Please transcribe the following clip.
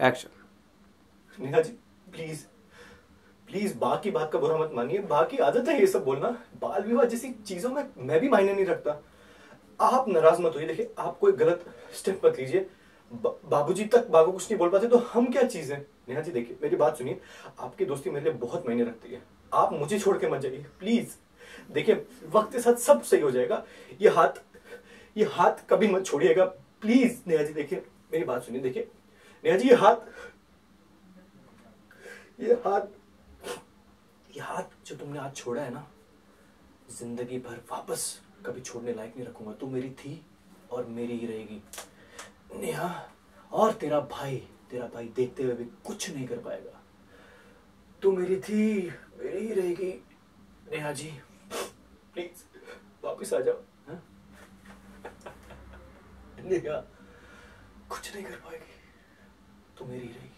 Action Neha ji please please बा की बात का बुरा मत मानिए। बा की आदत है ये सब बोलना। बाल विवाह जैसी चीज़ों में मैं भी मायने नहीं रखता। आप नाराज़ मत होइए। देखिए, आप कोई गलत स्टेप मत लीजिए। बाबूजी तक बाबू कुछ नहीं बोल पाते तो हम क्या चीज़ है? नेहा जी देखिए, मेरी बात सुनिए। आपकी दोस्ती मेरे लिए बहुत मायने रखती है। आप मुझे छोड़ के मत जाइए। प्लीज़ देखिए, वक्त के साथ सब सही हो जाएगा। ये हाथ ये हाथ कभी मत छोड़िएगा। प्लीज़ नेहा जी देखिए, मेरी बात सुनिए। देखिए जी ये हाथ ये हाथ ये हाथ जो तुमने आज छोड़ा है ना, ज़िंदगी भर वापस कभी छोड़ने लायक नहीं रखूँगा। तू मेरी थी और मेरी ही रहेगी। नेहा, और तेरा भाई तेरा भाई देखते हुए भी कुछ नहीं कर पाएगा। तू मेरी थी, मेरी ही रहेगी। नेहा जी प्लीज़ वापस आ जाओ। हाँ? नेहा, कुछ नहीं कर पाएगी। मेरी ही रहेगी